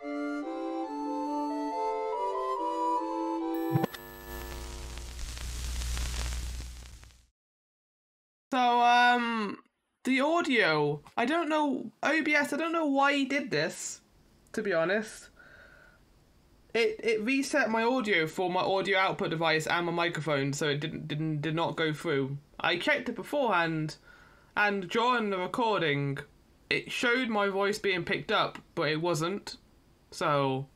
So, um, the audio, I don't know, OBS, I don't know why he did this, to be honest. It it reset my audio for my audio output device and my microphone, so it didn't didn't did not go through. I checked it beforehand, and during the recording, it showed my voice being picked up, but it wasn't. So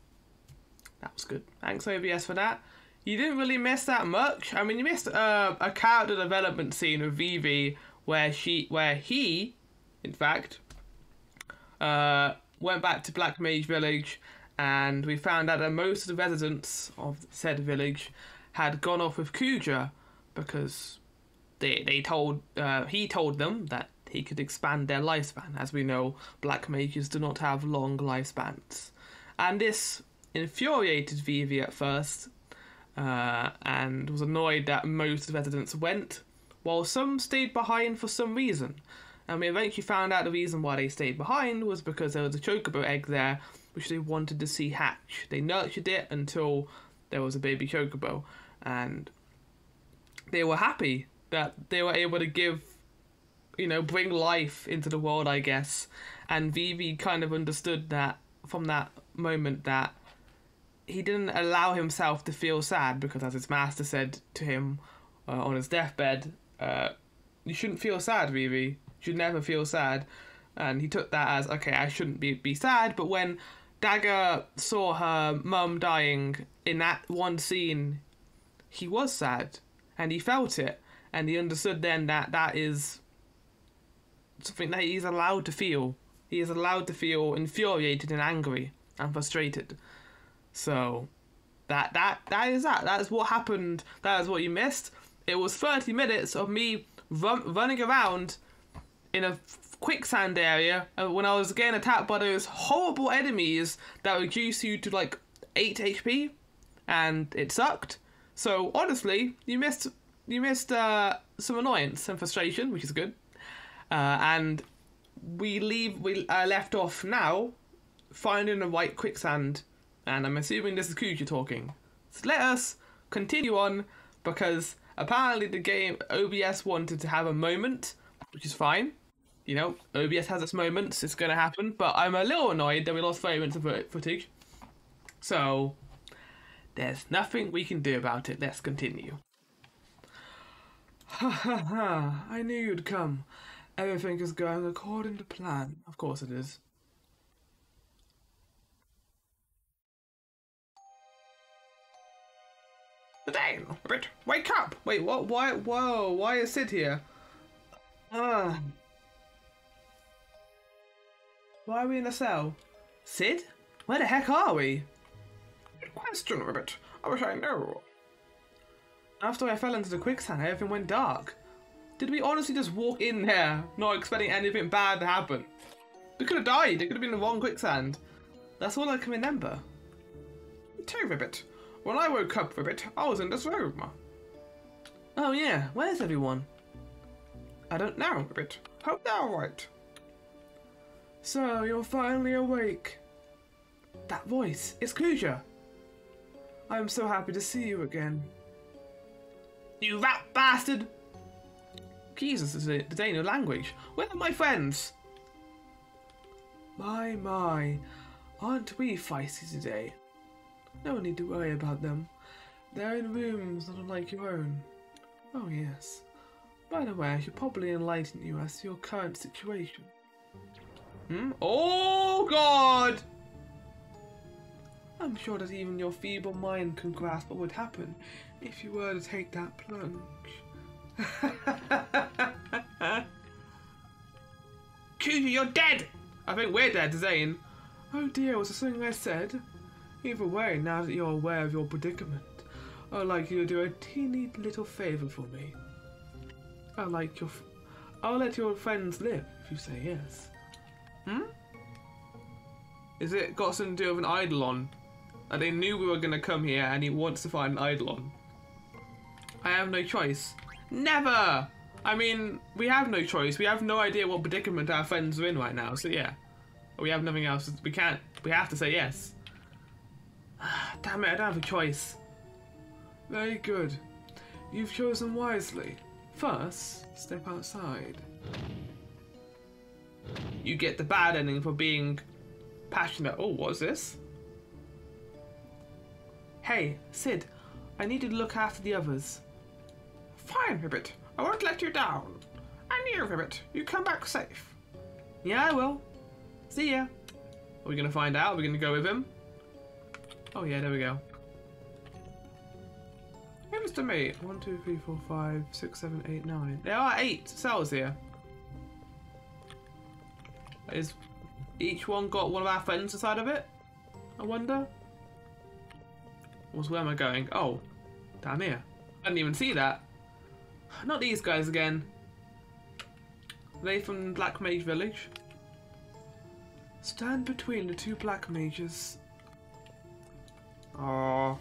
that was good. Thanks OBS for that. You didn't really miss that much. I mean, you missed uh, a character development scene with Vivi where she, where he, in fact, uh, went back to Black Mage Village, and we found out that most of the residents of said village had gone off with Kuja because they they told uh, he told them that he could expand their lifespan. As we know, black mages do not have long lifespans, and this infuriated Vivi at first, uh, and was annoyed that most residents went, while some stayed behind for some reason. And we eventually found out the reason why they stayed behind was because there was a chocobo egg there, which they wanted to see hatch. They nurtured it until there was a baby chocobo, and they were happy that they were able to give, you know, bring life into the world, I guess. And Vivi kind of understood that from that moment that he didn't allow himself to feel sad because, as his master said to him uh, on his deathbed, uh, you shouldn't feel sad, Vivi. You should never feel sad. And he took that as, okay, I shouldn't be, be sad. But when Dagger saw her mum dying in that one scene, he was sad and he felt it. And he understood then that that is something that he's allowed to feel. He is allowed to feel infuriated and angry and frustrated. So that that that is that. That is what happened. That is what you missed. It was 30 minutes of me run, running around in a quicksand area uh, when I was getting attacked by those horrible enemies that reduce you to like 8 HP and it sucked. So honestly, you missed you missed uh, some annoyance and frustration, which is good. Uh, and we leave we uh, left off now finding the right quicksand and I'm assuming this is Kuja talking. So let us continue on because apparently the game OBS wanted to have a moment, which is fine. You know, OBS has its moments, it's gonna happen, but I'm a little annoyed that we lost 30 minutes of footage. So, there's nothing we can do about it. Let's continue. Ha ha ha, I knew you'd come. Everything is going according to plan. Of course it is. Zidane, Ribbit, wake up! Wait, what? Why? Whoa! Why is Cid here? Ah. Why are we in a cell? Cid? Where the heck are we? Good question, Ribbit. I wish I knew. After I fell into the quicksand, everything went dark. Did we honestly just walk in there, not expecting anything bad to happen? We could have died. It could have been the wrong quicksand. That's all I can remember. Too, Ribbit. When I woke up, Ribbit, I was in this room. Oh yeah, where's everyone? I don't know, Ribbit. Hope they're alright. So, you're finally awake. That voice, it's Kuja. I'm so happy to see you again. You rat bastard! Jesus, is it the Danish language? Where are my friends? My, my, aren't we feisty today? No need to worry about them. They're in rooms not unlike your own. Oh yes. By the way, I should probably enlighten you as to your current situation. Hmm? Oh god! I'm sure that even your feeble mind can grasp what would happen if you were to take that plunge. Kuja, you're dead! I think we're dead, Zane. Oh dear, was there something I said? Either way, now that you're aware of your predicament, I'd like you to do a teeny little favour for me. I like your. F- I'll let your friends live if you say yes. Hmm? Is it got something to do with an Eidolon? And they knew we were gonna come here and he wants to find an Eidolon. I have no choice. Never! I mean, we have no choice. We have no idea what predicament our friends are in right now, so yeah. We have nothing else. We can't. We have to say yes. Damn it! I don't have a choice. Very good. You've chosen wisely. First, step outside. You get the bad ending for being passionate. Oh, what's this? Hey, Cid, I need to look after the others. Fine, Ribbit. I won't let you down. And you, Ribbit, you come back safe. Yeah, I will. See ya. Are we gonna find out? Are we gonna go with him? Oh yeah, there we go. Seems to me. One, two, three, four, five, six, seven, eight, nine. There are eight cells here. Is each one got one of our friends inside of it? I wonder. What's where am I going? Oh, down here. I didn't even see that. Not these guys again. Are they from Black Mage Village? Stand between the two black mages. Oh.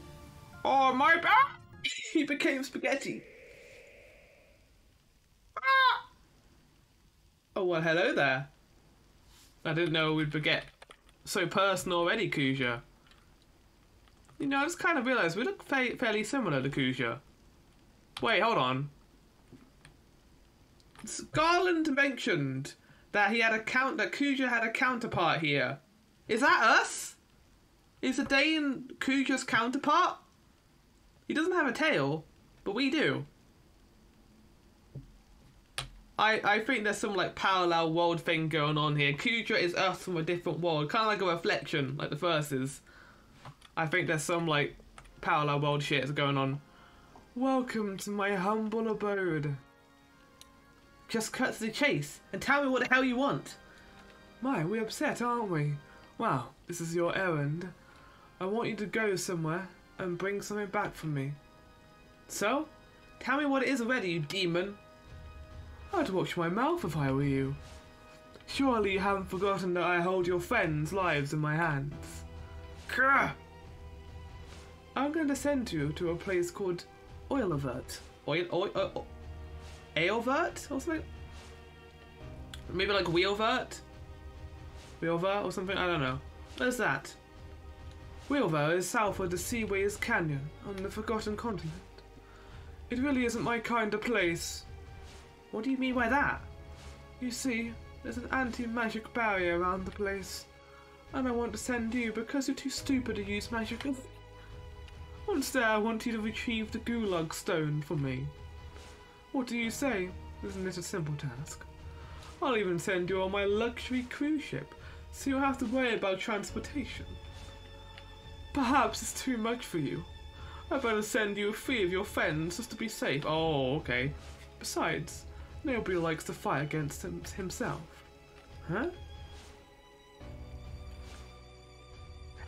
Oh, my back! he became spaghetti. Ah! Oh, well, hello there. I didn't know we'd forget so personal already, Kuja. You know, I just kind of realised we look fa fairly similar to Kuja. Wait, hold on. Garland mentioned that he had a count that Kuja had a counterpart here. Is that us? Is Zidane Kuja's counterpart? He doesn't have a tail, but we do. I, I think there's some like parallel world thing going on here. Kuja is us from a different world, kind of like a reflection, like the is. I think there's some like parallel world shit that's going on. Welcome to my humble abode. Just cut to the chase and tell me what the hell you want. My, we're upset, aren't we? Wow, this is your errand. I want you to go somewhere and bring something back for me. So? Tell me what it is already, you demon. I'd watch my mouth if I were you. Surely you haven't forgotten that I hold your friends' lives in my hands. Grr! I'm going to send you to a place called Oilavert. Oil, oil, oil, Aelvert or something? Maybe like Wheelvert? Wheelvert or something? I don't know. Where's that? Wheelvert is south of the Seaways Canyon on the Forgotten Continent. It really isn't my kind of place. What do you mean by that? You see, there's an anti-magic barrier around the place. And I want to send you because you're too stupid to use magic. Once there, I want you to retrieve the Gulug Stone for me. What do you say? Isn't it a simple task? I'll even send you on my luxury cruise ship, so you'll have to worry about transportation. Perhaps it's too much for you. I'd better send you three of your friends just to be safe. Oh, okay. Besides, nobody likes to fight against him himself. Huh?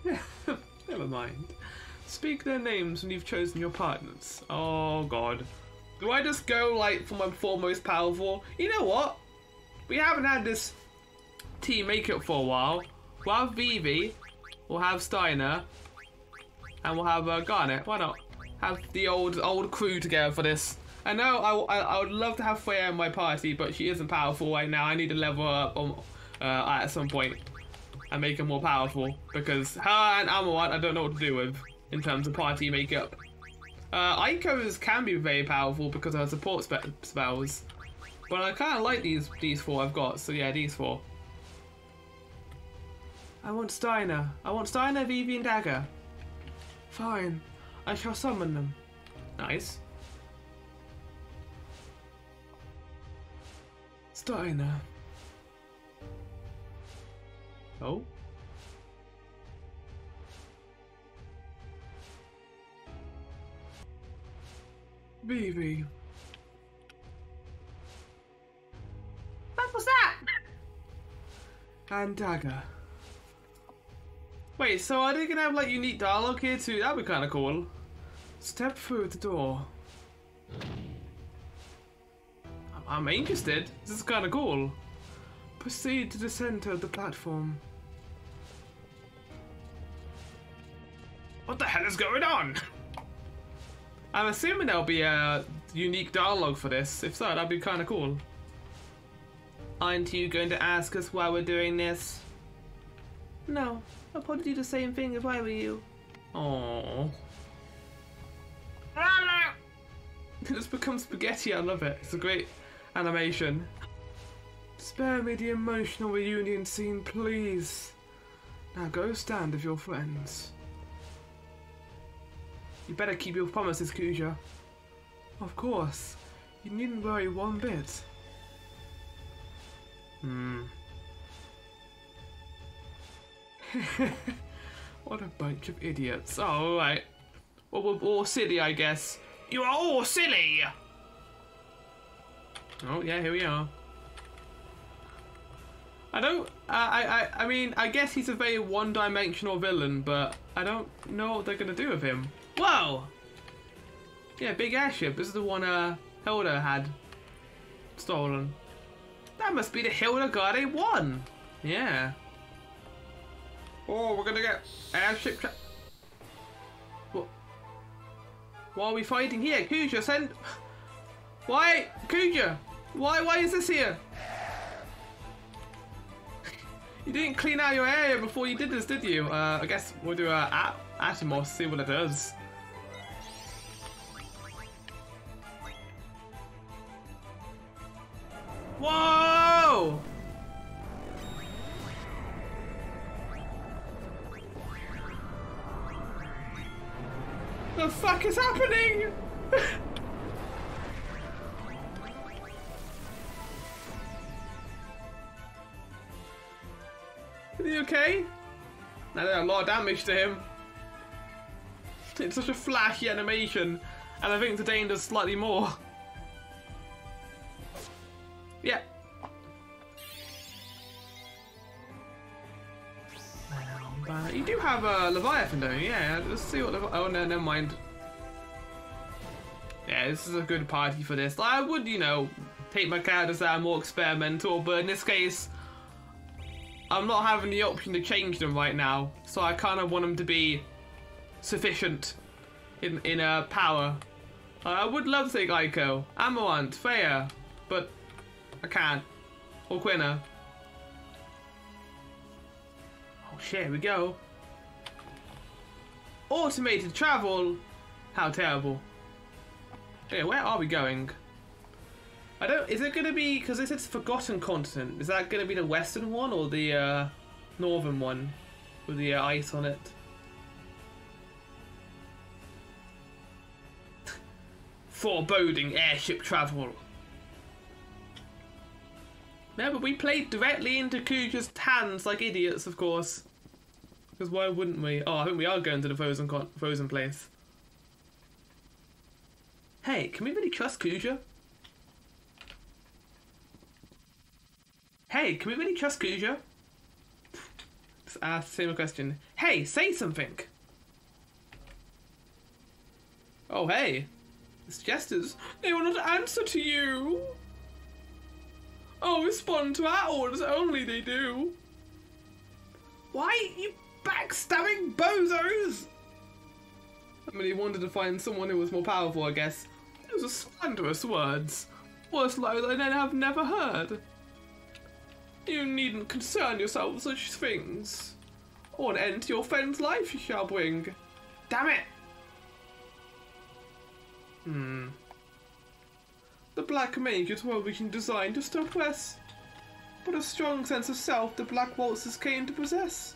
Never mind. Speak their names when you've chosen your partners. Oh god. Do I just go like for my four most powerful? You know what? We haven't had this team makeup for a while. We'll have Vivi, we'll have Steiner, and we'll have uh, Garnet. Why not? Have the old old crew together for this. I know I, I, I would love to have Freya in my party, but she isn't powerful right now. I need to level her up on, uh, at some point and make her more powerful because her and Amarant I don't know what to do with in terms of party makeup. Uh, Eiko's can be very powerful because of her support spe spells, but I kind of like these these four I've got. So yeah, these four. I want Steiner. I want Steiner, Vivi, and Dagger. Fine. I shall summon them. Nice. Steiner. Oh? Vivi. What was that? And Dagger. Wait, so are they gonna have like unique dialogue here too? That'd be kind of cool. Step through the door. I'm interested. This is kind of cool. Proceed to the center of the platform. What the hell is going on? I'm assuming there'll be a unique dialogue for this. If so, that'd be kind of cool. Aren't you going to ask us why we're doing this? No, I'd probably do the same thing if I were you. Oh. It just becomes spaghetti. I love it. It's a great animation. Spare me the emotional reunion scene, please. Now go stand with your friends. You better keep your promises, Kuja. Of course. You needn't worry one bit. Hmm. What a bunch of idiots. Oh. Well, we're all silly, I guess. You are all silly! Oh, yeah, here we are. I don't. I, I, I mean, I guess he's a very one dimensional villain, but I don't know what they're gonna do with him. Whoa! Yeah, big airship. This is the one uh, Hilda had stolen. That must be the Hilda one. Yeah. Oh, we're gonna get airship. Tra- what? Why are we fighting here? Kuja, send. Why, Kuja? Why? Why is this here? You didn't clean out your area before you did this, did you? Uh, I guess we'll do a uh, Atomos, see what it does. Whoa! The fuck is happening? Is he okay? I did a lot of damage to him. It's such a flashy animation, and I think Zidane does slightly more. Yeah. You do have a uh, Leviathan, don't you? Yeah, let's see what Levi- Oh, no, never mind. Yeah, this is a good party for this. I would, you know, take my characters that are more experimental, but in this case, I'm not having the option to change them right now, so I kind of want them to be sufficient in in uh, power. I would love to take Eiko, Amarant, Freya, but I can't. Or Quina. Shit, here we go. Automated travel. How terrible. Yeah, where are we going? I don't. Is it going to be because this is Forgotten Continent? Is that going to be the western one or the uh, northern one with the uh, ice on it? Foreboding airship travel. But we played directly into Kuja's hands like idiots, of course. Because why wouldn't we? Oh, I think we are going to the frozen con- frozen place. Hey, can we really trust Kuja? Hey, can we really trust Kuja? Ask the same question. Hey, say something. Oh, hey. It's jesters. They will not answer to you. Oh, respond to our orders only, they do. Why, you backstabbing bozos? I mean, wanted to find someone who was more powerful, I guess. Those are slanderous words. Worse lies I have never heard. You needn't concern yourself with such things. Or an end to your friend's life you shall bring. Damn it! Hmm. The Black Mage is well we can design to us. But a strong sense of self the Black Waltzers came to possess.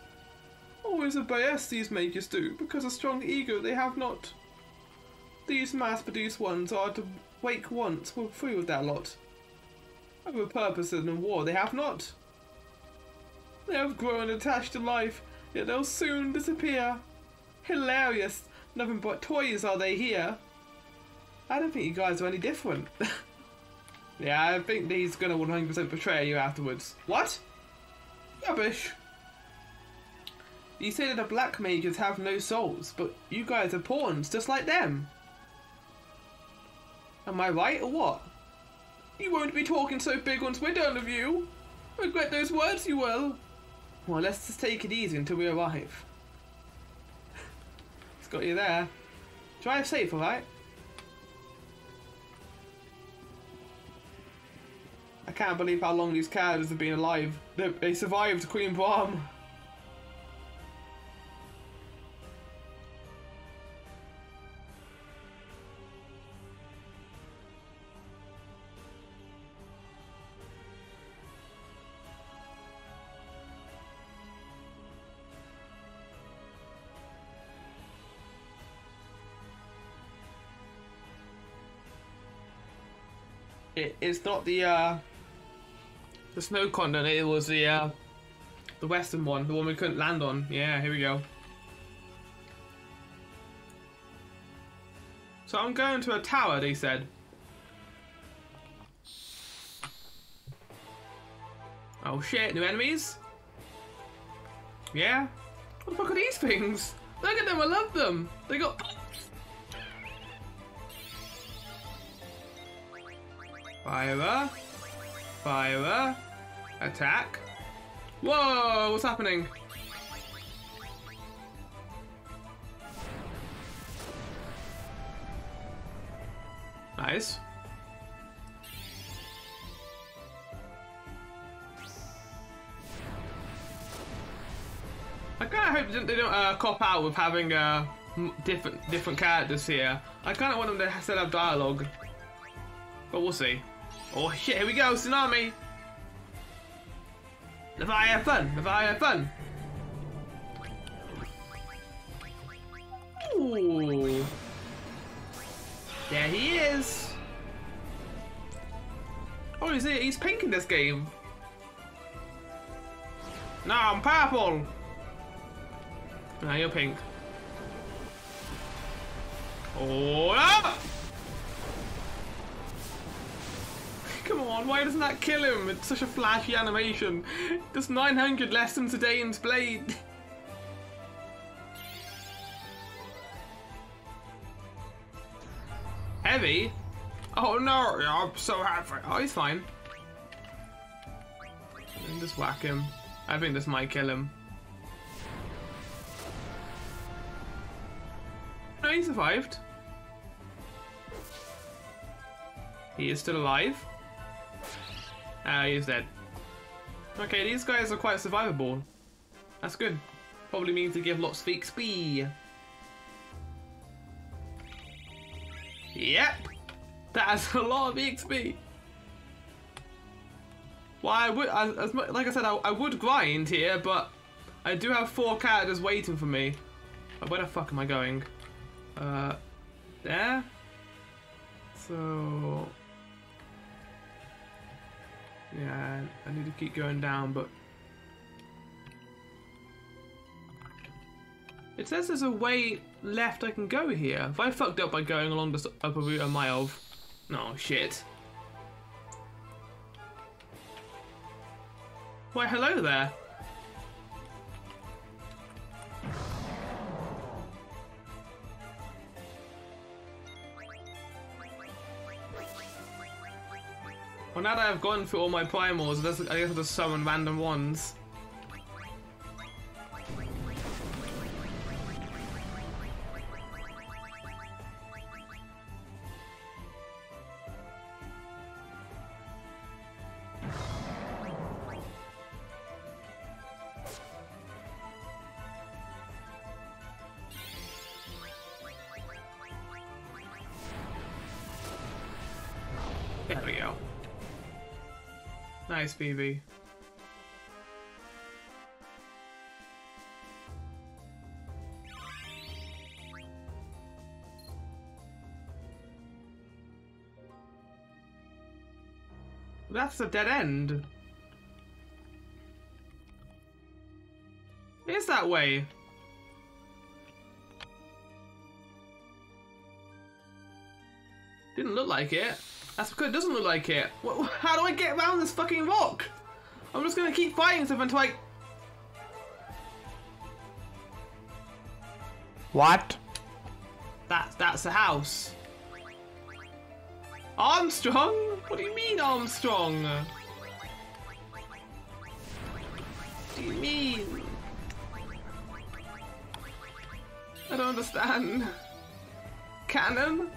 Always obey us these mages do, because a strong ego they have not. These mass-produced ones are to wake once, we're free with that lot. Have a purpose in the war they have not. They have grown attached to life, yet they'll soon disappear. Hilarious, nothing but toys are they here. I don't think you guys are any different. yeah, I think he's gonna 100% betray you afterwards. What? Rubbish. You say that the black mages have no souls, but you guys are pawns just like them. Am I right or what? You won't be talking so big once we're done with you. Regret those words you will. Well, let's just take it easy until we arrive. it's got you there. Drive safe, alright? I can't believe how long these characters have been alive. They, they survived Queen Brahne. It, it's not the uh, the snow continent. It was the uh, the western one, the one we couldn't land on. Yeah, here we go. So I'm going to a tower. They said. Oh shit! New enemies. Yeah. What the fuck are these things? Look at them. I love them. They got. Fire. Fire. Attack. Whoa, what's happening? Nice. I kind of hope they don't uh, cop out with having uh, different different characters here. I kind of want them to still have dialogue, but we'll see. Oh shit! Here we go, tsunami. Leviathan, Leviathan. Ooh. There he is. Oh, he's he's pink in this game. No, I'm purple. Now you're pink. Oh, no! Come on, why doesn't that kill him? It's such a flashy animation. Just 900 less than Zidane's blade. Heavy? Oh no, I'm so happy. Oh, he's fine. Just whack him. I think this might kill him. No, he survived. He is still alive. Ah, uh, he's dead. Okay, these guys are quite survivable. That's good. Probably means to give lots of XP. Yep. That's a lot of XP. Well, I would, as, as like I said, I, I, would grind here, but I do have four characters waiting for me. Where the fuck am I going? Uh, there? So... Yeah, I need to keep going down, but... It says there's a way left I can go here. If I fucked up by going along this upper route a mile... No, shit. Why, hello there. Well, now that I've gone through all my primals, I guess I'll just summon random ones. Nice. That's a dead end. It is that way. Didn't look like it. That's because it doesn't look like it. What, how do I get around this fucking rock? I'm just gonna keep fighting stuff until I... What? That's, that's a house. Armstrong? What do you mean, Armstrong? What do you mean? I don't understand. Cannon?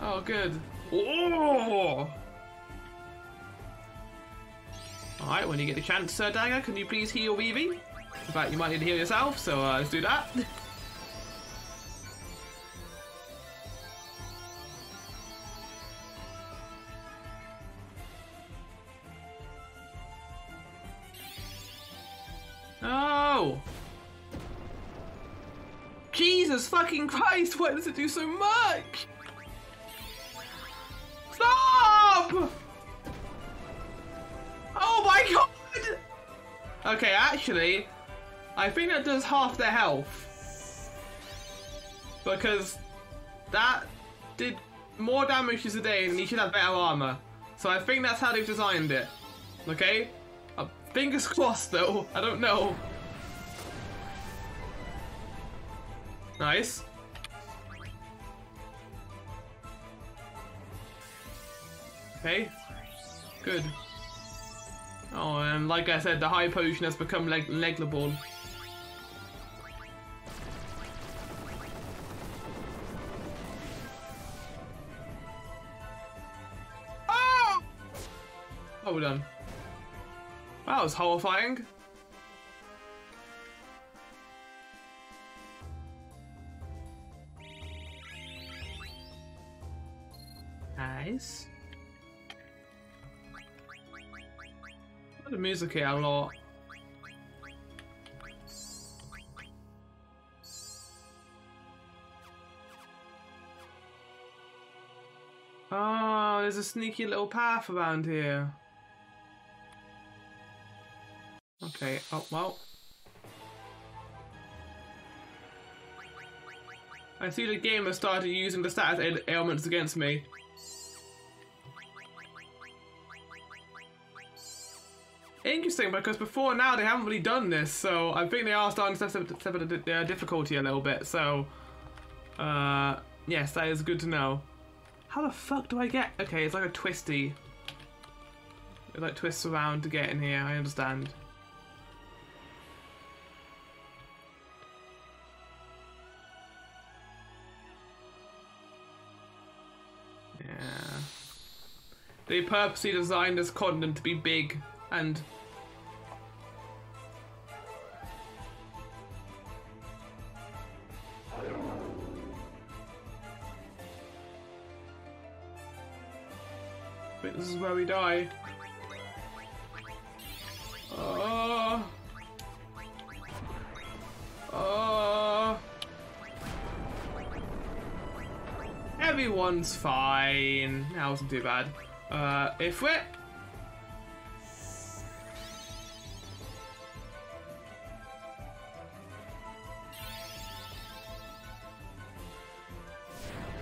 Oh, good. Oh! Alright, when you get the chance, Sir Dagger, can you please heal Weavy? In fact, you might need to heal yourself, so uh, let's do that. Oh! Jesus fucking Christ, why does it do so much? Oh my god! Okay, actually, I think that does half their health. Because that did more damage to Zidane and he should have better armor. So I think that's how they've designed it. Okay? Uh, fingers crossed though, I don't know. Nice. Okay. Good. Oh, and like I said, the high potion has become leg negligible. Oh! Hold on. That was horrifying. Nice. The music here a lot. Oh, there's a sneaky little path around here. Okay, oh well. I see the game has started using the status ailments against me. Interesting, because before now they haven't really done this, so I think they are starting to step, up their difficulty a little bit, so... Uh, yes, that is good to know. How the fuck do I get... Okay, it's like a twisty. It like twists around to get in here, I understand. Yeah. They purposely designed this continent to be big and this is where we die. Oh. Oh. Everyone's fine. That wasn't too bad. Uh, if we're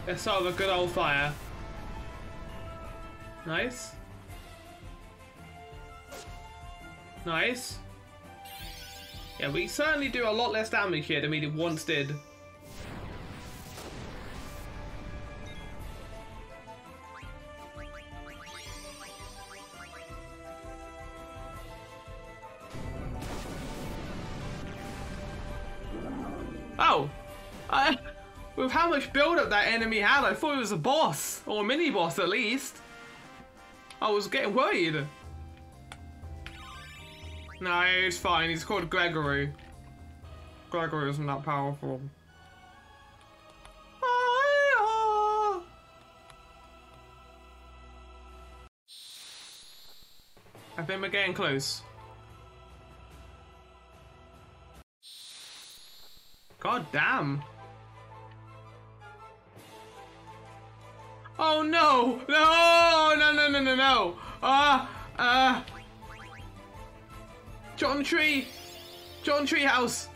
Let's with a good old fire. Nice. Nice. Yeah, we certainly do a lot less damage here than we did once did. Oh! I, with how much build-up that enemy had, I thought it was a boss, or a mini-boss at least. I was getting worried. No, he's fine. He's called Gregory. Gregory isn't that powerful. I think we're getting close. God damn. Oh no! No! No, no, no, no, no! Ah! Uh, uh. John Tree! John Tree House!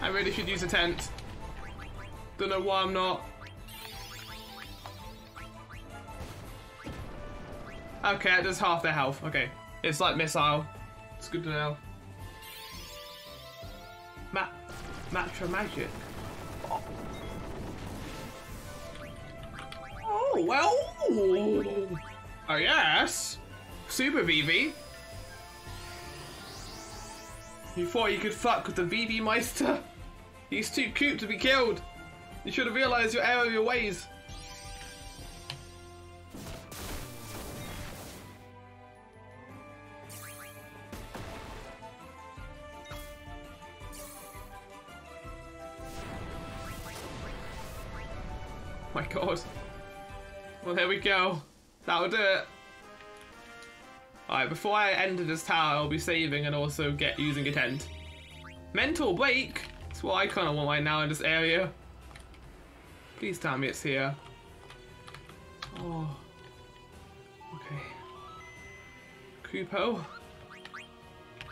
I really should use a tent. Don't know why I'm not. Okay, that does half their health. Okay. It's like missile. It's good to know. Ma Matra magic. Oh, well. Oh, yes. Super Vivi. You thought you could fuck with the Vivi Meister? He's too cute to be killed. You should have realized your error of your ways. Well, there we go. That'll do it. Alright, before I enter this tower, I'll be saving and also get using a tent. Mental break? That's what I kind of want right now in this area. Please tell me it's here. Oh. Okay. Kupo.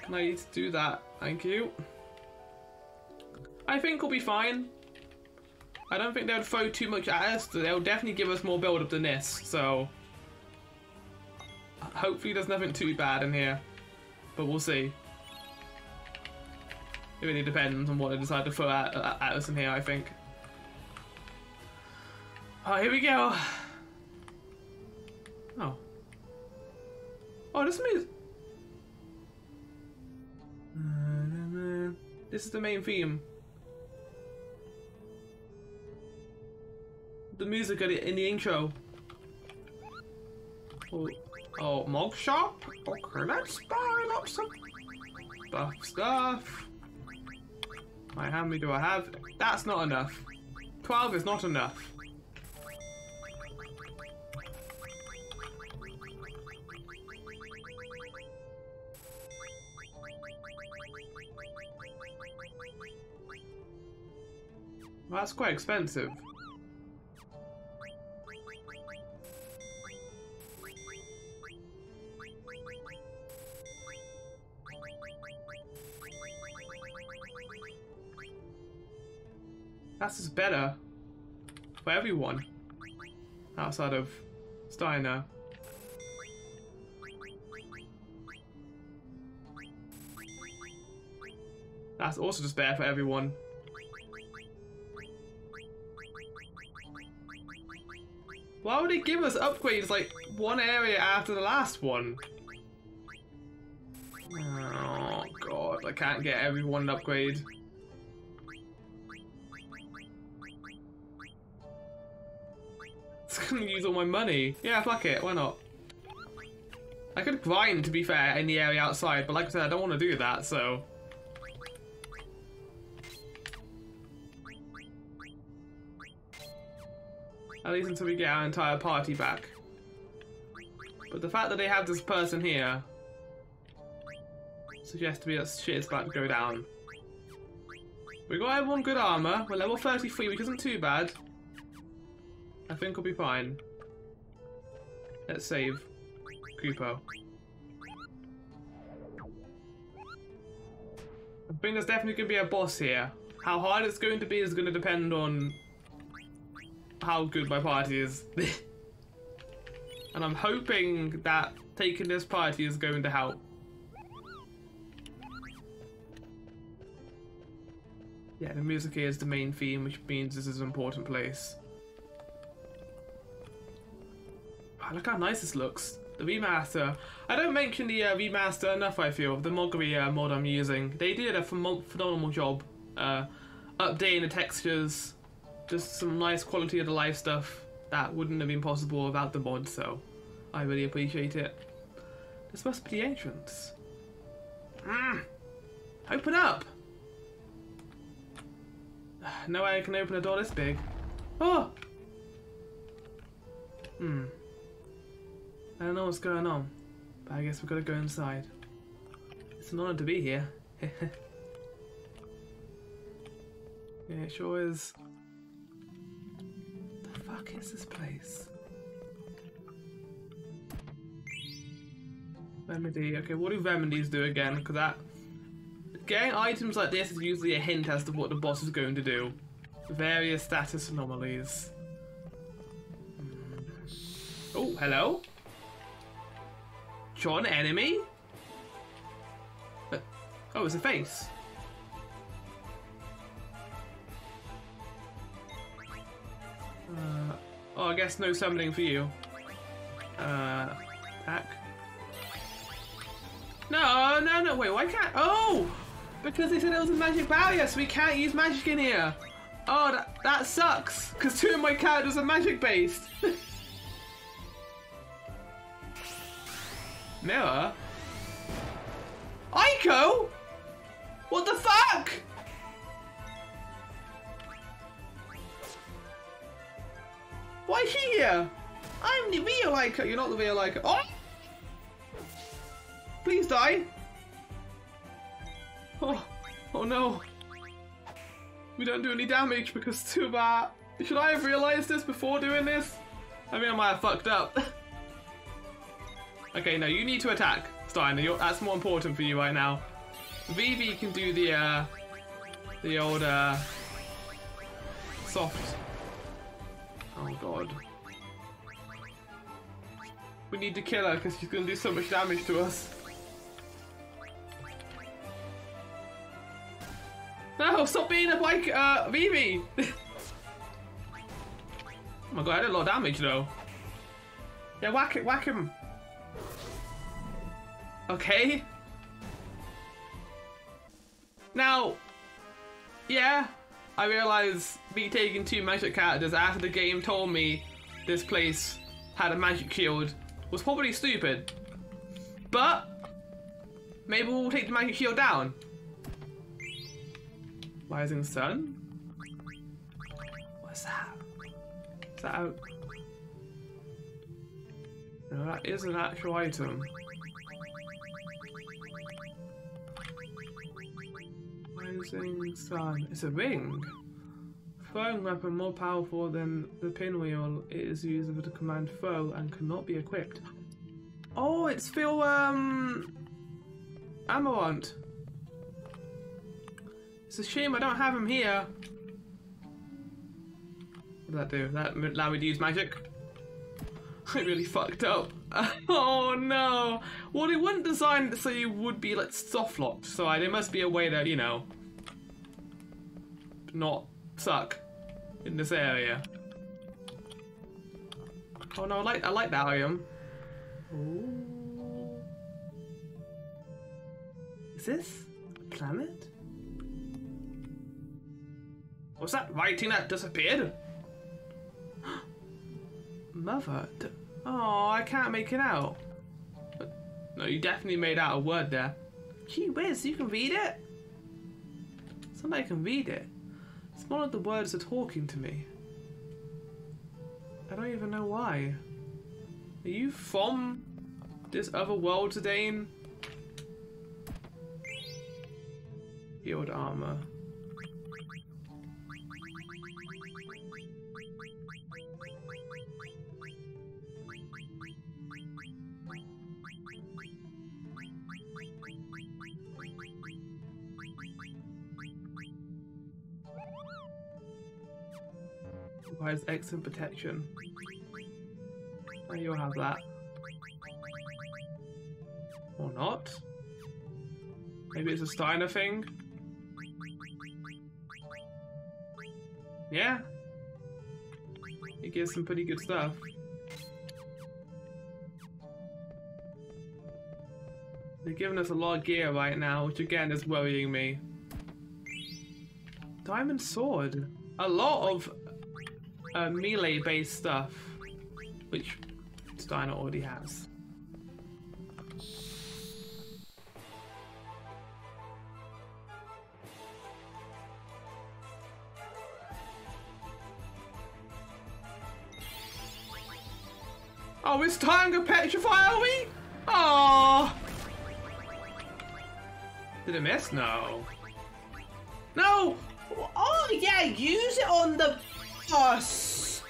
Can I do that? Thank you. I think we'll be fine. I don't think they'll throw too much at us. They'll definitely give us more build up than this, so... Hopefully there's nothing too bad in here. But we'll see. It really depends on what they decide to throw at, at us in here, I think. Oh, here we go. Oh. Oh, this means... This is the main theme. The music in the intro. Oh, oh mog shop? Okay, let's buy lots of buff stuff. how many do I have? That's not enough. 12 is not enough. That's quite expensive. That's just better for everyone outside of Steiner. That's also just better for everyone. Why would he give us upgrades like one area after the last one? Oh god, I can't get everyone an upgrade. Gonna use all my money. Yeah, fuck it, why not? I could grind, to be fair, in the area outside, but like I said, I don't want to do that, so... At least until we get our entire party back. But the fact that they have this person here suggests to me that shit is about to go down. We got everyone good armor. We're level 33, which isn't too bad. I think we'll be fine. Let's save. Kupo. I think there's definitely going to be a boss here. How hard it's going to be is going to depend on how good my party is. and I'm hoping that taking this party is going to help. Yeah, the music here is the main theme, which means this is an important place. Wow, look how nice this looks. The remaster. I don't mention the uh, remaster enough, I feel, the Moguri uh, mod I'm using. They did a phenomenal job uh, updating the textures, just some nice quality of the life stuff that wouldn't have been possible without the mod, so I really appreciate it. This must be the entrance. Mm. Open up! No way I can open a door this big. Oh! Hmm. I don't know what's going on, but I guess we've got to go inside. It's an honor to be here. yeah, it sure is The fuck is this place? Remedy. Okay, what do remedies do again? Because that... Getting items like this is usually a hint as to what the boss is going to do. Various status anomalies. Hmm. Oh, hello? John enemy? Oh, it's a face. Uh, oh, I guess no summoning for you. Uh, attack. No, no, no, wait, why can't... Oh! Because they said it was a magic barrier, so we can't use magic in here. Oh, that, that sucks, because two of my characters are magic-based. Mirror? Eiko? What the fuck? Why here? I'm the real Eiko. You're not the real Eiko. Oh! Please die. Oh, oh no. We don't do any damage because too bad. Should I have realized this before doing this? I mean, I might have fucked up. okay, no, you need to attack, Steiner. You're, that's more important for you right now. Vivi can do the, uh, the old, uh, soft. Oh god. We need to kill her because she's gonna do so much damage to us. No, stop being a bike, uh, Vivi! oh my god, I did a lot of damage though. Yeah, whack it, whack him. Okay. Now, yeah, I realize me taking two magic characters after the game told me this place had a magic shield was probably stupid. But, maybe we'll take the magic shield down. Rising Sun? What's that? Is that out? No, that is an actual item. Rising Sun. It's a ring. Throwing weapon more powerful than the pinwheel. It is used to command foe and cannot be equipped. Oh, it's Phil um Amarant. It's a shame I don't have him here. What did that do? That allow me to use magic? I really fucked up. oh no! Well, it wasn't designed so you would be like soft locked, so there must be a way to, you know, not suck in this area. Oh no, I like I like that item. Ooh. Is this a planet? What's that writing that disappeared? Mother. Oh, I can't make it out. No, you definitely made out a word there. Gee whiz, you can read it? Somebody can read it. It's one of the words are talking to me. I don't even know why. Are you from this other world, Zidane? Field armor. Requires excellent protection. You'll have that. Or not. Maybe it's a Steiner thing. Yeah. It gives some pretty good stuff. They're giving us a lot of gear right now, which again is worrying me. Diamond sword. A lot of uh, melee based stuff, which Steiner already has. Oh, it's time to petrify, are we? Oh. Did it miss? No. No! Oh, yeah, use it on the bus.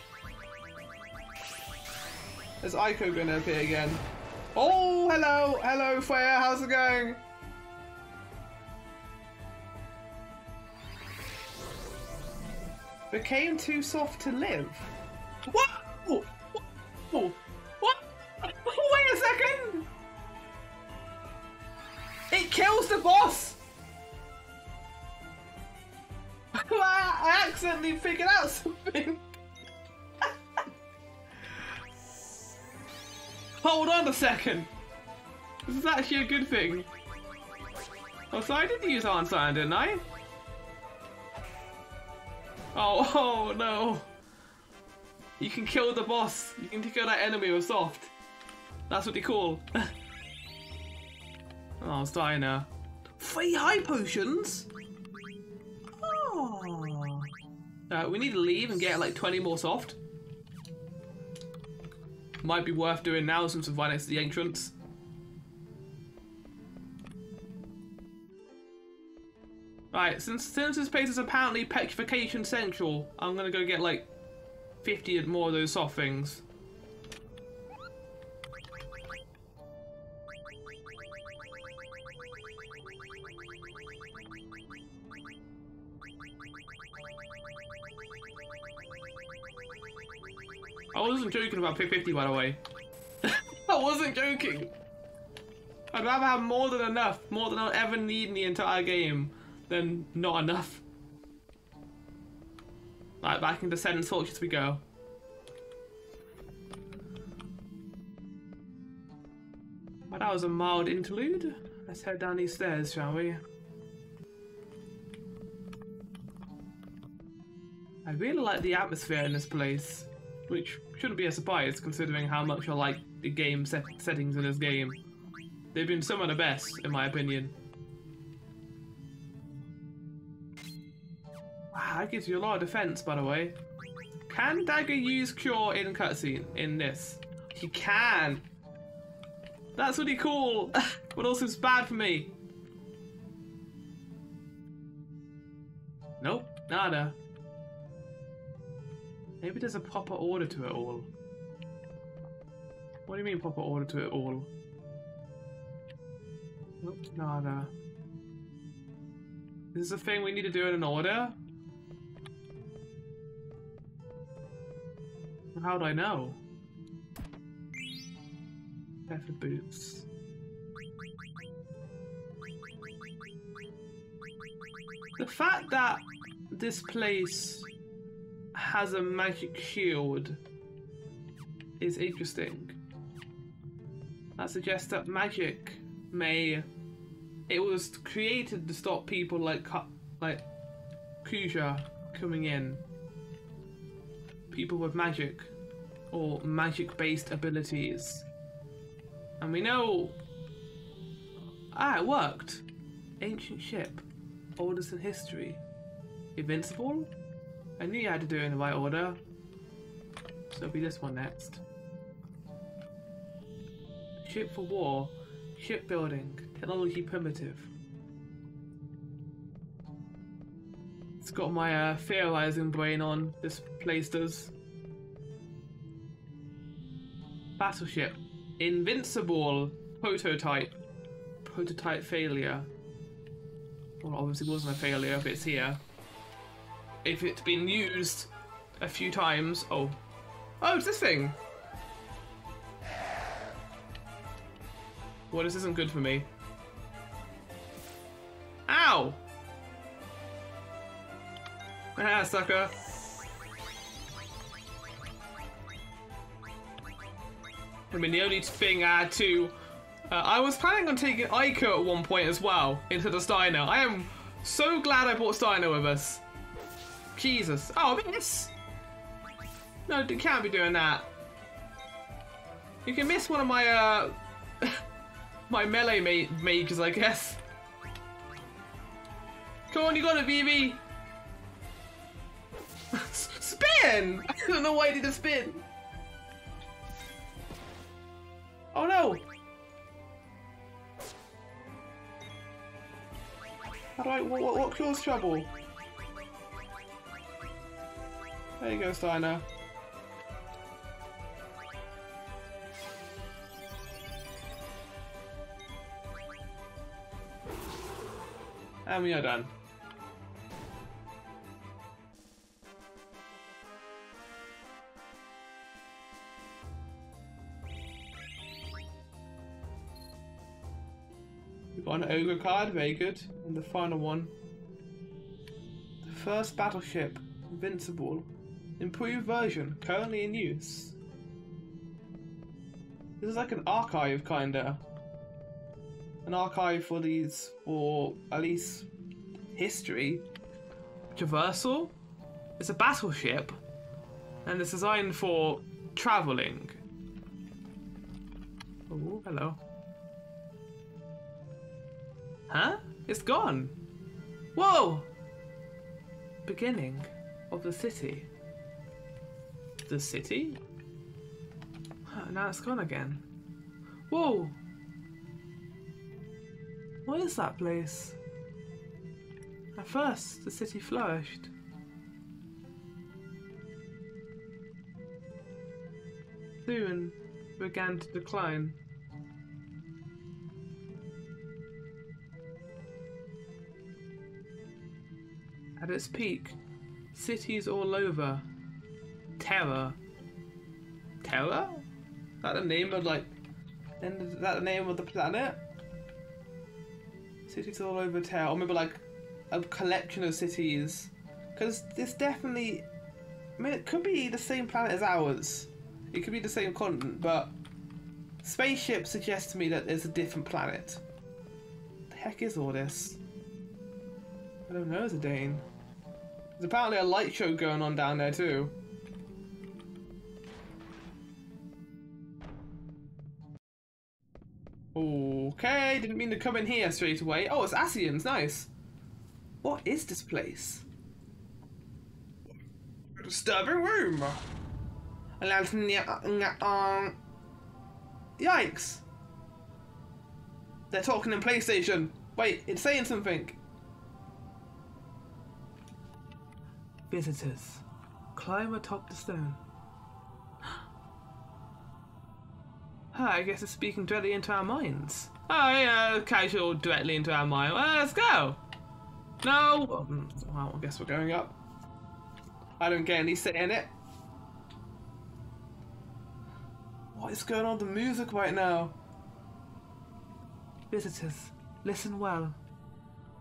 Is Eiko gonna appear again? Oh, hello, hello, Freya, how's it going? Became too soft to live. What? What? What? Wait a second! It kills the boss! I accidentally figured out Hold on a second. This is actually a good thing. Oh, so I did use Arn Sign, didn't I? Oh, oh no. You can kill the boss. You can kill that enemy with soft. That's what they call. oh, it's dying now. Three high potions? Uh, we need to leave and get like 20 more soft. Might be worth doing now since we're right next to the entrance. Right, since since this place is apparently petrification central, I'm gonna go get like 50 more of those soft things. I wasn't joking about pick 50, by the way. I wasn't joking. I'd rather have more than enough, more than I'll ever need in the entire game, than not enough. Right, back into Seddon's Fortress we go. Well, that was a mild interlude. Let's head down these stairs, shall we? I really like the atmosphere in this place, which shouldn't be a surprise considering how much I like the game set settings in this game. They've been some of the best, in my opinion. Wow, that gives you a lot of defense, by the way. Can Dagger use Cure in cutscene in this? He can! That's really cool, but also it's bad for me. Nope, nada. Maybe there's a proper order to it all. What do you mean proper order to it all? Nope, nada. Is this a thing we need to do in an order? How do I know? Pepper boots. The fact that this place has a magic shield is interesting. That suggests that magic may. It was created to stop people like like Kuja coming in. People with magic or magic-based abilities. And we know. Ah, it worked. Ancient ship, oldest in history. Invincible? I knew you had to do it in the right order. So it'll be this one next. Ship for war, shipbuilding, technology primitive. It's got my uh, theorizing brain on, this place does. Battleship, invincible, prototype, prototype failure. Well, obviously wasn't a failure if it's here if it's been used a few times. Oh. Oh, it's this thing! Well, this isn't good for me. Ow! Ah, sucker. I mean, the only thing I had to... Uh, I was planning on taking Eiko at one point as well into the Steiner. I am so glad I brought Steiner with us. Jesus. Oh, miss! No, you can't be doing that. You can miss one of my, uh... my melee ma mages, I guess. Come on, you got it, Vivi! spin! I don't know why I did a spin. Oh no! How do I, what, what, what trouble? There you go, Steiner. And we are done. An ogre card, very good. And the final one. The first battleship, Invincible. Improved version, currently in use. This is like an archive, kinda. An archive for these, for at least history. Traversal? It's a battleship, and it's designed for traveling. Oh, hello. Huh? It's gone. Whoa! Beginning of the city the city? Now it's gone again. Whoa! What is that place? At first, the city flourished. Soon began to decline. At its peak, cities all over terror Terra? Is that the name of like? Is that the name of the planet? Cities all over Terra, or maybe like a collection of cities. Because it's definitely. I mean, it could be the same planet as ours. It could be the same continent, but spaceship suggests to me that there's a different planet. The heck is all this? I don't know, Zidane. There's apparently a light show going on down there too. Okay, didn't mean to come in here straight away. Oh, it's Asians, nice. What is this place? A disturbing room. Um, yikes. They're talking in PlayStation. Wait, it's saying something. Visitors, climb atop the stone. I guess it's speaking directly into our minds. Oh, yeah, casual directly into our mind. Well, let's go. No. Hmm, well, I guess we're going up. I don't get any say in it. What is going on with the music right now? Visitors, listen well.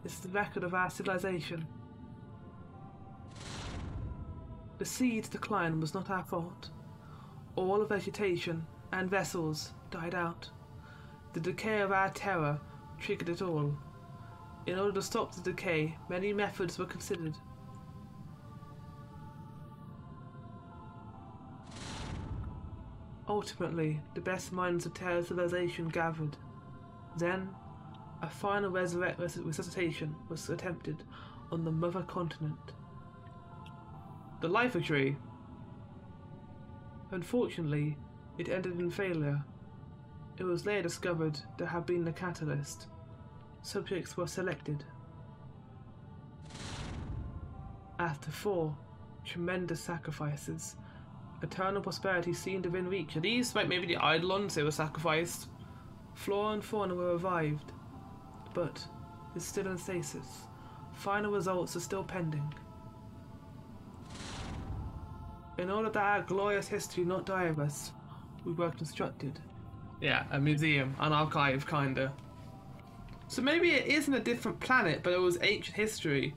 It's the record of our civilization. The seed's decline was not our fault. All the vegetation and vessels died out. The decay of our Terra triggered it all. In order to stop the decay, many methods were considered. Ultimately, the best minds of Terra civilization gathered. Then, a final resurrect resuscitation was attempted on the mother continent. The Iifa Tree. Unfortunately, it ended in failure. It was later discovered to have been the catalyst. Subjects were selected. After four tremendous sacrifices, eternal prosperity seemed within reach. Are these like maybe the Eidolons they were sacrificed? Flora and fauna were revived, but it's still in stasis. Final results are still pending. In order that our glorious history not die of us, we were constructed. Yeah, a museum, an archive, kinda. So maybe it isn't a different planet, but it was ancient history.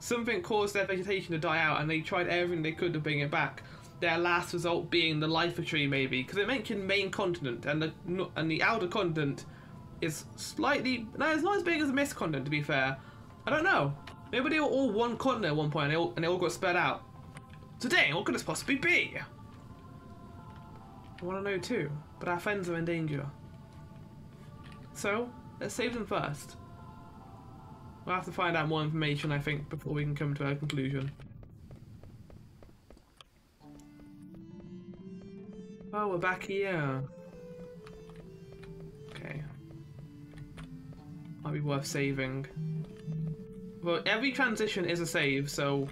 Something caused their vegetation to die out, and they tried everything they could to bring it back. Their last result being the Iifa Tree, maybe, because it mentioned main continent, and the and the outer continent is slightly no, it's not as big as the Mist continent. To be fair, I don't know. Maybe they were all one continent at one point, and they all, and they all got spread out. So dang, what could this possibly be? I want to know too, but our friends are in danger. So, let's save them first. We'll have to find out more information, I think, before we can come to a conclusion. Oh, we're back here. Okay. Might be worth saving. Well, every transition is a save, so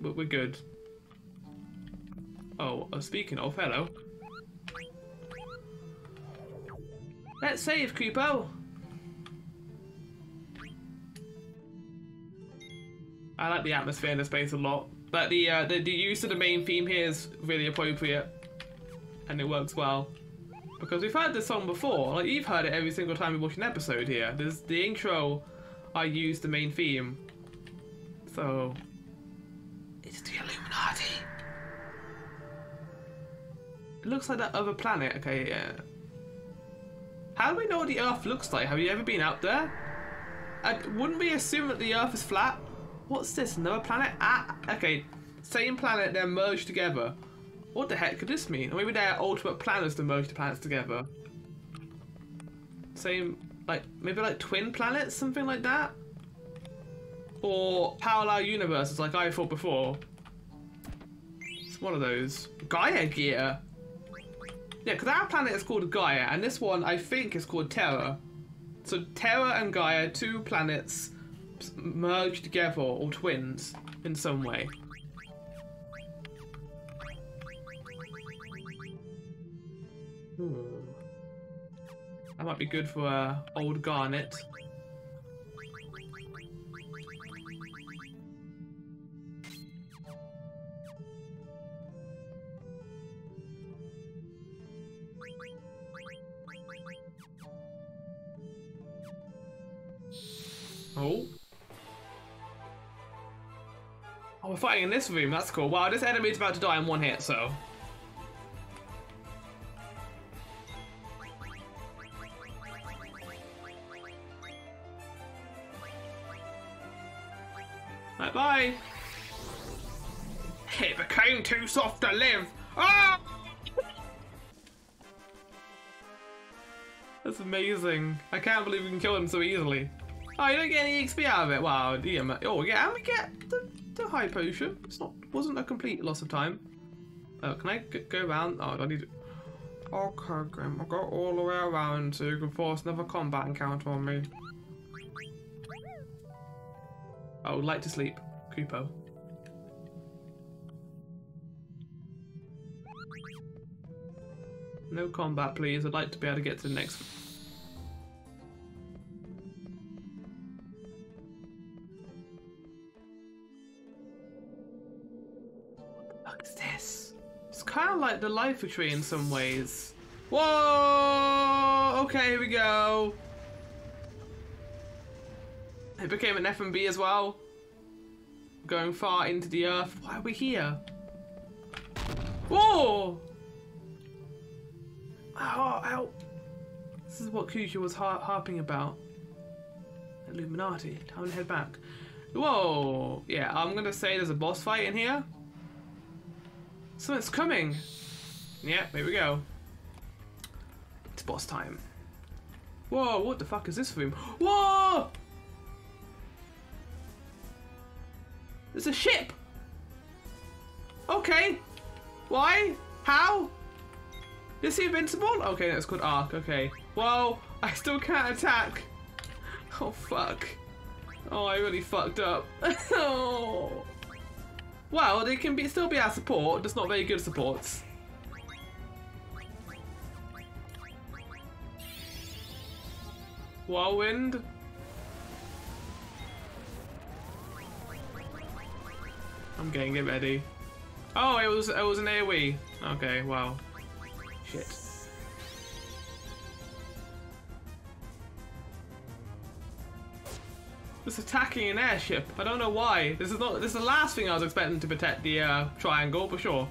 we're good. Oh, uh, speaking of, hello. Let's save, Kupo. I like the atmosphere in this place a lot. But the, uh, the the use of the main theme here is really appropriate, and it works well. Because we've heard this song before. Like you've heard it every single time we watch an episode here. There's the intro. I use the main theme. So it's the Illuminati. It looks like that other planet. Okay, yeah. How do we know what the Earth looks like? Have you ever been out there? Uh, wouldn't we assume that the Earth is flat? What's this? Another planet? Ah, okay. Same planet, they're merged together. What the heck could this mean? Or maybe they're ultimate planners to merge the planets together. Same, like, maybe like twin planets? Something like that? Or parallel universes like I thought before. It's one of those. Gaia gear. Yeah, because our planet is called Gaia, and this one I think is called Terra. So Terra and Gaia, two planets merged together or twins in some way. Hmm. That might be good for uh, old Garnet. In this room. That's cool. Wow, this enemy's about to die in one hit, so. Bye bye. It became too soft to live. Ah! That's amazing. I can't believe we can kill him so easily. Oh, you don't get any XP out of it. Wow. Yeah, oh, yeah, and we get the, the high potion. It's not wasn't a complete loss of time. Oh, can I go around? Oh, I need. Okay, Grim. I'll go all the way around so you can force another combat encounter on me. I would like to sleep. Kupo. No combat, please. I'd like to be able to get to the next. Of like the Life Tree in some ways. Whoa! Okay, here we go. It became an FMV as well. Going far into the earth. Why are we here? Whoa! Ow, ow. This is what Kuja was har harping about. Illuminati. Time to head back. Whoa! Yeah, I'm gonna say there's a boss fight in here. Something's coming. Yeah, here we go. It's boss time. Whoa, what the fuck is this room? Whoa! There's a ship! Okay. Why? How? Is he invincible? Okay, that's called Ark. Okay. Well, I still can't attack. Oh, fuck. Oh, I really fucked up. oh. Well, they can be still be our support, just not very good supports. Whirlwind. I'm getting it ready. Oh, it was it was an AoE. Okay, wow. Shit. It's attacking an airship. I don't know why. This is not. This is the last thing I was expecting to protect the uh, triangle, for sure.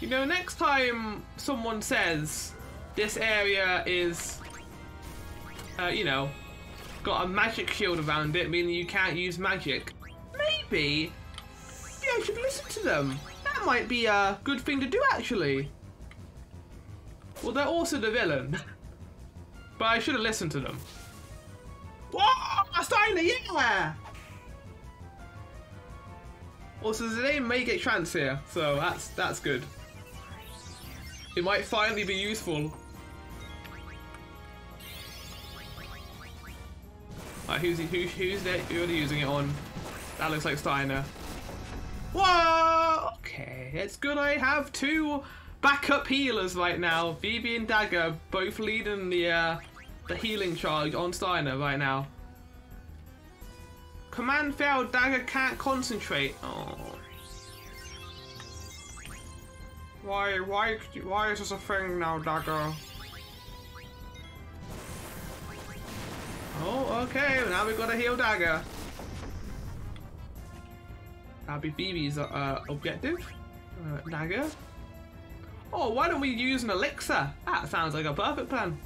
You know, next time someone says this area is, uh, you know, got a magic shield around it, meaning you can't use magic, maybe I should listen to them. That might be a good thing to do, actually. Well, they're also the villain, but I should have listened to them. Whoa, Steiner, yeah! Also, the name may get Trance here, so that's that's good. It might finally be useful. Right, who's who's who's they, who are they using it on? That looks like Steiner. Whoa! Okay, it's good I have two backup healers right now. Vivi and Dagger both leading the uh, the healing charge on Steiner right now. Command failed. Dagger can't concentrate. Oh. Why, why, why is this a thing now, Dagger? Oh, okay, now we've got to heal Dagger. That'll be Vivi's uh, objective. Uh, Dagger. Oh, why don't we use an elixir? That sounds like a perfect plan.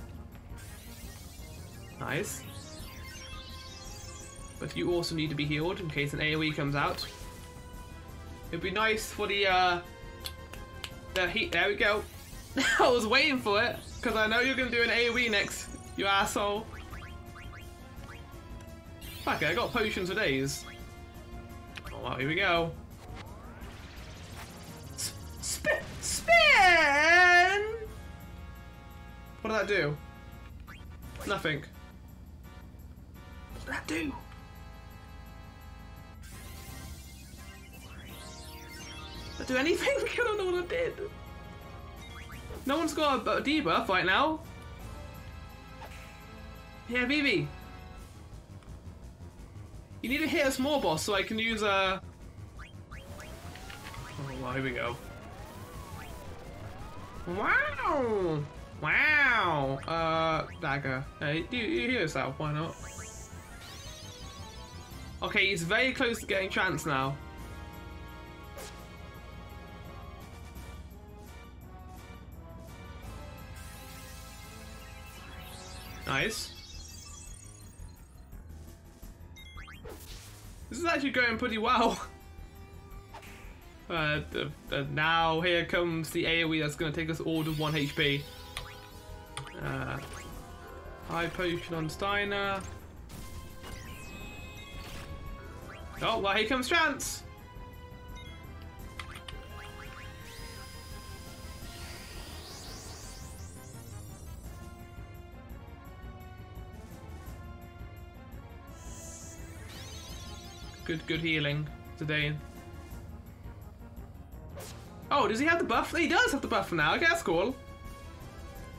Nice. But you also need to be healed in case an AoE comes out. It'd be nice for the uh, the heat. There we go. I was waiting for it because I know you're gonna do an AoE next, you asshole. Fuck it, I got potions for days. Oh well, here we go. Spin! Spin! What did that do? Nothing. What did that do? Did I do anything? I don't know what I did. No one's got a, a debuff right now. Yeah, Vivi. You need to hit a small boss so I can use a well, here we go. Wow! Wow! Uh, dagger. Hey, you, you heal yourself, why not? Okay, he's very close to getting Trance now. Nice. This is actually going pretty well. Uh, now here comes the AoE that's going to take us all to 1 HP. Uh, high potion on Steiner. Oh, well, here comes Trance. Good, good healing today. Oh, does he have the buff? He does have the buff now. Okay, that's cool.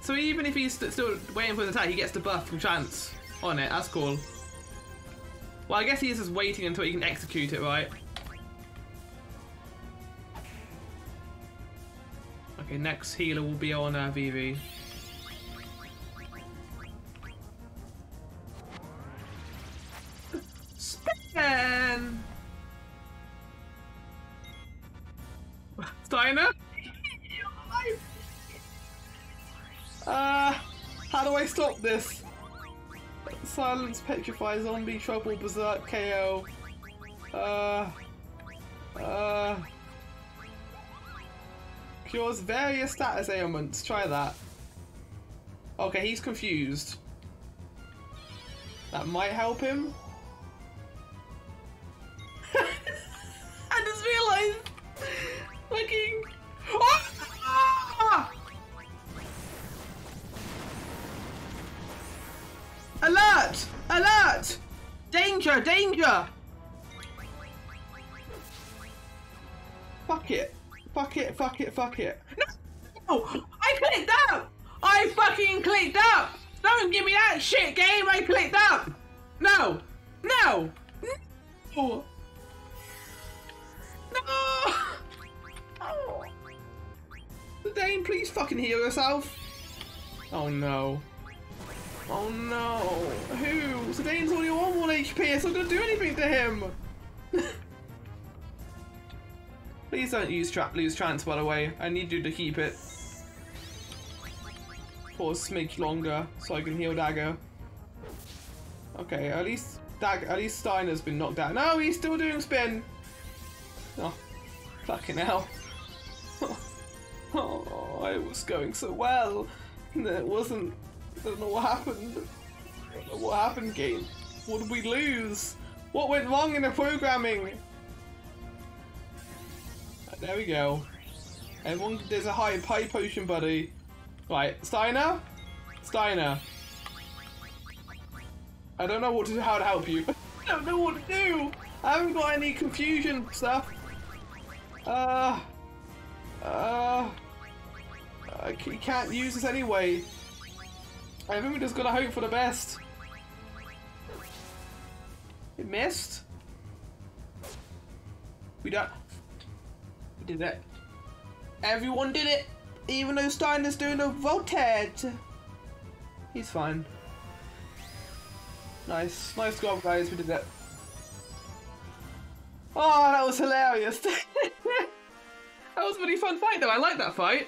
So even if he's st still waiting for his attack, he gets the buff from Trance on it. That's cool. Well, I guess he is just waiting until he can execute it, right? Okay, next healer will be on uh, Vivi. Uh, how do I stop this? Silence, Petrify, Zombie, Trouble, Berserk, KO. Uh, uh, cures various status ailments. Try that. Okay, he's confused. That might help him. It. No! Lose Trance, by the way. I need you to keep it for a smidge longer so I can heal Dagger. Okay, at least Dag at least Steiner's been knocked out. No, he's still doing spin. Oh, fucking hell. Oh, it was going so well. It wasn't. I don't know what happened. What happened, game. What did we lose? What went wrong in the programming? Uh, There we go. Everyone, there's a high pie potion, buddy. Right, Steiner? Steiner. I don't know what to, do how to help you. I don't know what to do. I haven't got any confusion stuff. Uh, uh, I c- can't use this anyway. I think we just gotta hope for the best. It missed. We don't. Did it. Everyone did it, even though Steiner's doing a voltage. He's fine. Nice, nice job, guys. We did it. Oh, that was hilarious. that was a really fun fight, though. I like that fight.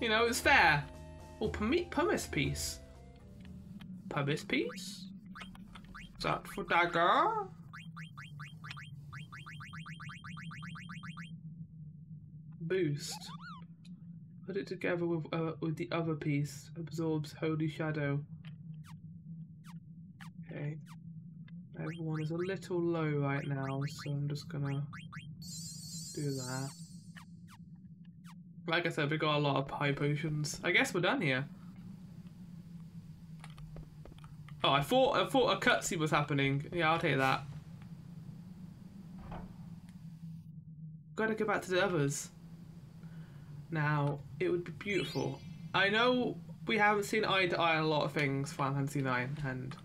You know, it's fair. Oh, pumi- pumice piece. Pumice piece? Is that for dagger? Boost. Put it together with uh, with the other piece. Absorbs holy shadow. Okay. Everyone is a little low right now, so I'm just gonna do that. Like I said, we got a lot of high potions. I guess we're done here. Oh, I thought I thought a cutscene was happening. Yeah, I'll take that. Gotta go back to the others. Now, it would be beautiful. I know we haven't seen eye to eye on a lot of things, Final Fantasy IX, and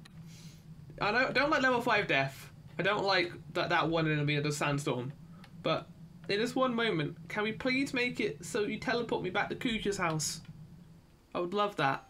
I don't, don't like level 5 death. I don't like that, that one enemy of the sandstorm. But in this one moment, can we please make it so you teleport me back to Kuja's house? I would love that.